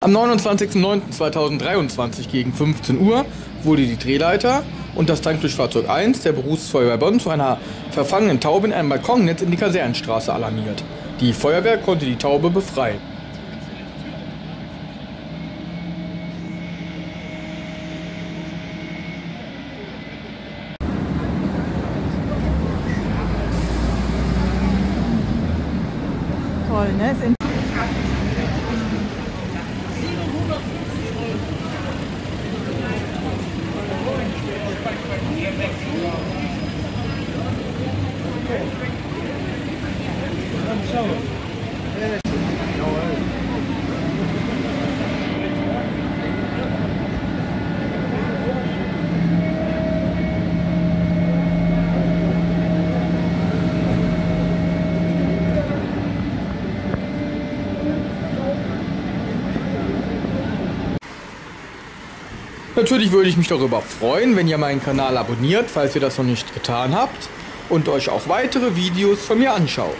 Am 29.09.2023 gegen 15 Uhr wurde die Drehleiter und das Tankdurchfahrzeug 1 der Berufsfeuerwehr Bonn zu einer verfangenen Taube in einem Balkonnetz in die Kasernenstraße alarmiert. Die Feuerwehr konnte die Taube befreien. Toll, ne? i'm sorry Natürlich würde ich mich darüber freuen, wenn ihr meinen Kanal abonniert, falls ihr das noch nicht getan habt und euch auch weitere Videos von mir anschaut.